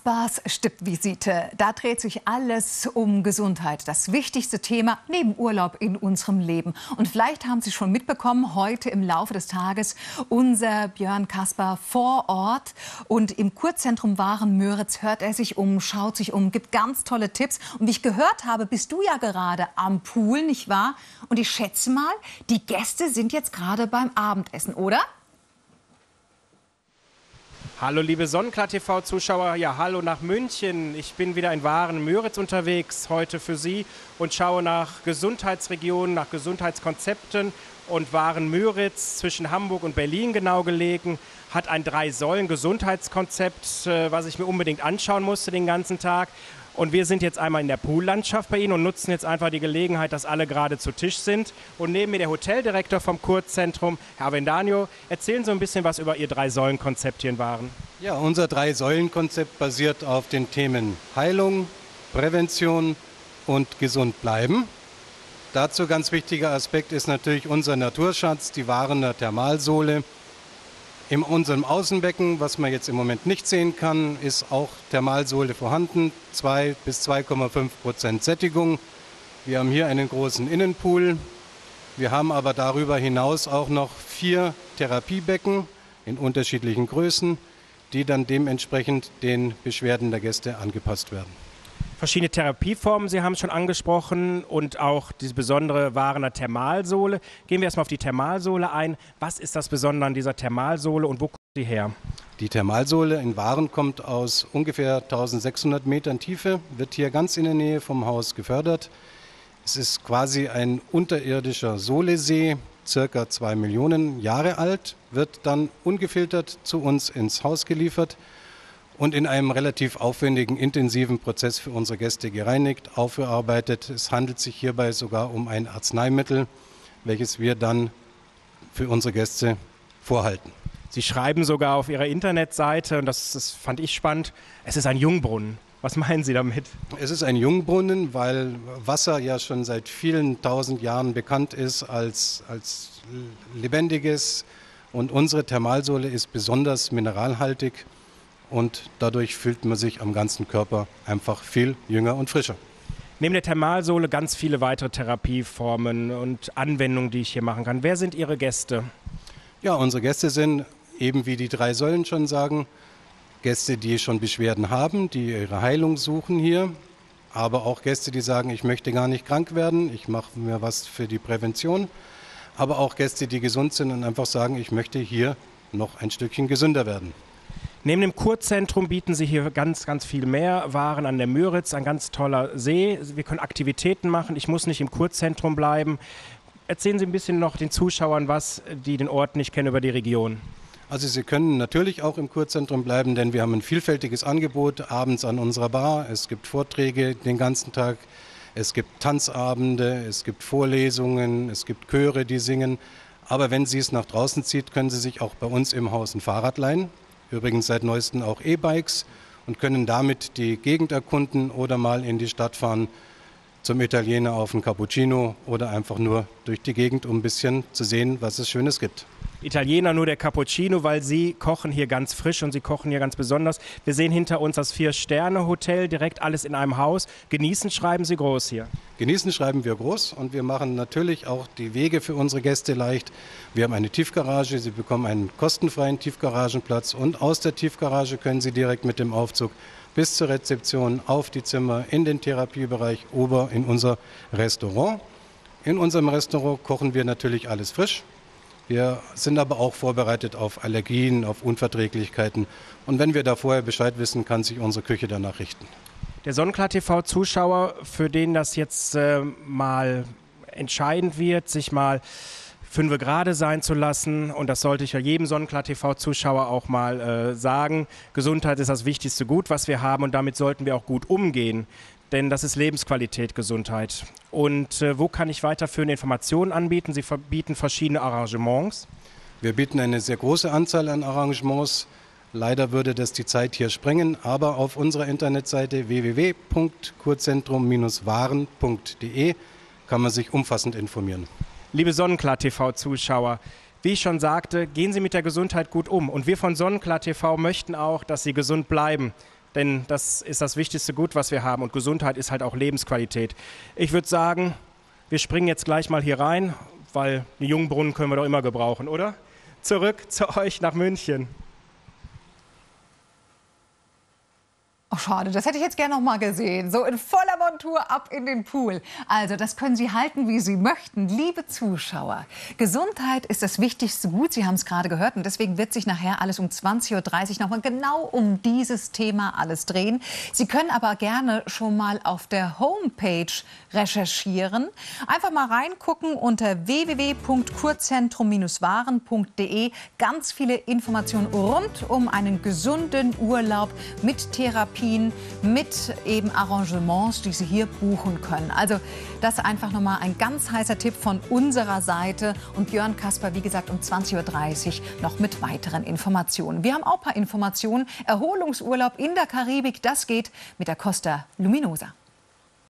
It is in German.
Kaspars Stippvisite. Da dreht sich alles um Gesundheit. Das wichtigste Thema neben Urlaub in unserem Leben. Und vielleicht haben Sie schon mitbekommen, heute im Laufe des Tages unser Björn Kaspar vor Ort. Und im Kurzentrum Waren-Möritz hört er sich um, schaut sich um, gibt ganz tolle Tipps. Und wie ich gehört habe, bist du ja gerade am Pool, nicht wahr? Und ich schätze mal, die Gäste sind jetzt gerade beim Abendessen, oder? Hallo liebe Sonnenklar-TV-Zuschauer, ja hallo nach München. Ich bin wieder in Waren-Müritz unterwegs heute für Sie und schaue nach Gesundheitsregionen, nach Gesundheitskonzepten und Waren-Müritz zwischen Hamburg und Berlin genau gelegen, hat ein Drei-Säulen-Gesundheitskonzept, äh, was ich mir unbedingt anschauen musste den ganzen Tag. Und wir sind jetzt einmal in der Poollandschaft bei Ihnen und nutzen jetzt einfach die Gelegenheit, dass alle gerade zu Tisch sind. Und neben mir der Hoteldirektor vom Kurzzentrum, Herr Vendanio. Erzählen Sie ein bisschen was über Ihr Drei-Säulen-Konzept hier in Waren. Ja, unser Drei-Säulen-Konzept basiert auf den Themen Heilung, Prävention und gesund bleiben. Dazu ganz wichtiger Aspekt ist natürlich unser Naturschatz, die Warener Thermalsohle. In unserem Außenbecken, was man jetzt im Moment nicht sehen kann, ist auch Thermalsohle vorhanden, 2 bis 2,5 Prozent Sättigung. Wir haben hier einen großen Innenpool. Wir haben aber darüber hinaus auch noch vier Therapiebecken in unterschiedlichen Größen, die dann dementsprechend den Beschwerden der Gäste angepasst werden verschiedene Therapieformen, Sie haben es schon angesprochen, und auch diese besondere Warener Thermalsohle. Gehen wir erstmal auf die Thermalsohle ein. Was ist das Besondere an dieser Thermalsohle und wo kommt sie her? Die Thermalsohle in Waren kommt aus ungefähr 1600 Metern Tiefe, wird hier ganz in der Nähe vom Haus gefördert. Es ist quasi ein unterirdischer Solesee, circa zwei Millionen Jahre alt, wird dann ungefiltert zu uns ins Haus geliefert und in einem relativ aufwendigen, intensiven Prozess für unsere Gäste gereinigt, aufgearbeitet. Es handelt sich hierbei sogar um ein Arzneimittel, welches wir dann für unsere Gäste vorhalten. Sie schreiben sogar auf Ihrer Internetseite, und das, das fand ich spannend, es ist ein Jungbrunnen. Was meinen Sie damit? Es ist ein Jungbrunnen, weil Wasser ja schon seit vielen tausend Jahren bekannt ist als, als lebendiges und unsere Thermalsohle ist besonders mineralhaltig und dadurch fühlt man sich am ganzen Körper einfach viel jünger und frischer. Neben der Thermalsohle ganz viele weitere Therapieformen und Anwendungen, die ich hier machen kann. Wer sind Ihre Gäste? Ja, unsere Gäste sind eben wie die drei Säulen schon sagen, Gäste, die schon Beschwerden haben, die ihre Heilung suchen hier, aber auch Gäste, die sagen, ich möchte gar nicht krank werden, ich mache mir was für die Prävention, aber auch Gäste, die gesund sind und einfach sagen, ich möchte hier noch ein Stückchen gesünder werden. Neben dem Kurzentrum bieten sie hier ganz, ganz viel mehr Waren an der Müritz, ein ganz toller See. Wir können Aktivitäten machen. Ich muss nicht im Kurzentrum bleiben. Erzählen Sie ein bisschen noch den Zuschauern was, die den Ort nicht kennen über die Region. Also Sie können natürlich auch im Kurzentrum bleiben, denn wir haben ein vielfältiges Angebot abends an unserer Bar. Es gibt Vorträge den ganzen Tag. Es gibt Tanzabende, es gibt Vorlesungen, es gibt Chöre, die singen. Aber wenn Sie es nach draußen zieht, können Sie sich auch bei uns im Haus ein Fahrrad leihen übrigens seit neuestem auch E-Bikes und können damit die Gegend erkunden oder mal in die Stadt fahren zum Italiener auf einen Cappuccino oder einfach nur durch die Gegend, um ein bisschen zu sehen, was es Schönes gibt. Italiener nur der Cappuccino, weil sie kochen hier ganz frisch und sie kochen hier ganz besonders. Wir sehen hinter uns das Vier-Sterne-Hotel, direkt alles in einem Haus. Genießen schreiben Sie groß hier. Genießen schreiben wir groß und wir machen natürlich auch die Wege für unsere Gäste leicht. Wir haben eine Tiefgarage, Sie bekommen einen kostenfreien Tiefgaragenplatz und aus der Tiefgarage können Sie direkt mit dem Aufzug bis zur Rezeption auf die Zimmer in den Therapiebereich ober in unser Restaurant. In unserem Restaurant kochen wir natürlich alles frisch. Wir sind aber auch vorbereitet auf Allergien, auf Unverträglichkeiten. Und wenn wir da vorher Bescheid wissen, kann sich unsere Küche danach richten. Der Sonnenklar TV-Zuschauer, für den das jetzt äh, mal entscheidend wird, sich mal fünf gerade sein zu lassen. Und das sollte ich ja jedem Sonnenklar TV-Zuschauer auch mal äh, sagen. Gesundheit ist das wichtigste Gut, was wir haben und damit sollten wir auch gut umgehen denn das ist Lebensqualität, Gesundheit. Und äh, wo kann ich weiterführende Informationen anbieten? Sie bieten verschiedene Arrangements. Wir bieten eine sehr große Anzahl an Arrangements. Leider würde das die Zeit hier sprengen, aber auf unserer Internetseite www.kurzentrum-waren.de kann man sich umfassend informieren. Liebe Sonnenklar TV-Zuschauer, wie ich schon sagte, gehen Sie mit der Gesundheit gut um. Und wir von Sonnenklar TV möchten auch, dass Sie gesund bleiben. Denn das ist das wichtigste Gut, was wir haben. Und Gesundheit ist halt auch Lebensqualität. Ich würde sagen, wir springen jetzt gleich mal hier rein, weil einen Jungbrunnen können wir doch immer gebrauchen, oder? Zurück zu euch nach München. Oh, schade, das hätte ich jetzt gerne noch mal gesehen. So in voller Montur ab in den Pool. Also, das können Sie halten, wie Sie möchten, liebe Zuschauer. Gesundheit ist das wichtigste Gut. Sie haben es gerade gehört. Und deswegen wird sich nachher alles um 20.30 Uhr noch mal genau um dieses Thema alles drehen. Sie können aber gerne schon mal auf der Homepage recherchieren. Einfach mal reingucken unter www.kurzentrum-waren.de. Ganz viele Informationen rund um einen gesunden Urlaub mit Therapie Therapien mit eben Arrangements, die Sie hier buchen können. Also das einfach nochmal ein ganz heißer Tipp von unserer Seite und Björn Kasper, wie gesagt, um 20.30 Uhr noch mit weiteren Informationen. Wir haben auch ein paar Informationen. Erholungsurlaub in der Karibik, das geht mit der Costa Luminosa.